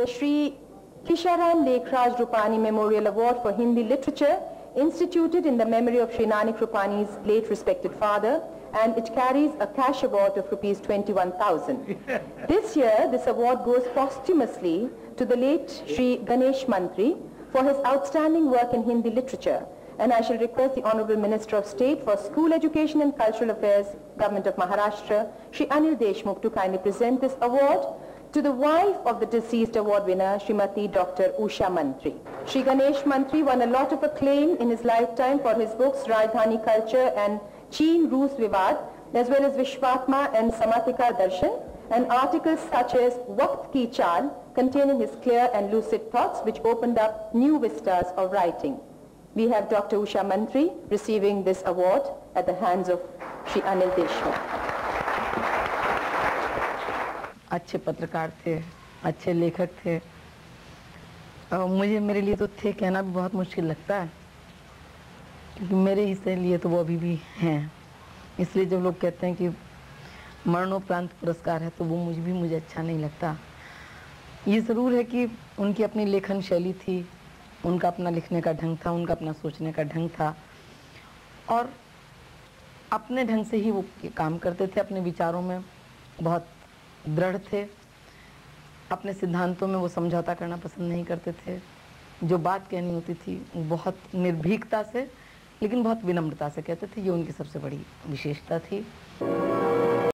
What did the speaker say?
the Sri Kisharam Lekhraj Rupani Memorial Award for Hindi Literature instituted in the memory of Sri Nanak Rupani's late respected father and it carries a cash award of rupees 21,000. this year, this award goes posthumously to the late Sri Ganesh Mantri for his outstanding work in Hindi literature. And I shall request the Honorable Minister of State for School Education and Cultural Affairs, Government of Maharashtra, Sri Anil Deshmukh to kindly present this award to the wife of the deceased award winner, Srimati Dr. Usha Mantri. Sri Ganesh Mantri won a lot of acclaim in his lifetime for his books Rajdhani Culture and Cheen-Rus Vivad, as well as Vishwatma and Samatika Darshan, and articles such as Waqt Ki Chal, containing his clear and lucid thoughts which opened up new vistas of writing. We have Dr. Usha Mantri receiving this award at the hands of Sri Anil Deshmukh. अच्छे पत्रकार थे, अच्छे लेखक थे। और मुझे, मेरे लिए तो थे कहना भी बहुत मुश्किल लगता है, क्योंकि मेरे हिस्से लिए तो वो अभी भी हैं। इसलिए जब लोग कहते हैं कि मरणोपरांत पुरस्कार है तो वो मुझे भी, मुझे अच्छा नहीं लगता। ये ज़रूर है कि उनकी अपनी लेखन शैली थी, उनका अपना लिखने का ढंग था, उनका अपना सोचने का ढंग था, और अपने ढंग से ही वो काम करते थे, अपने विचारों में बहुत दृढ़ थे। अपने सिद्धांतों में वो समझौता करना पसंद नहीं करते थे। जो बात कहनी होती थी, बहुत निर्भीकता से, लेकिन बहुत विनम्रता से कहते थे, ये उनकी सबसे बड़ी विशेषता थी।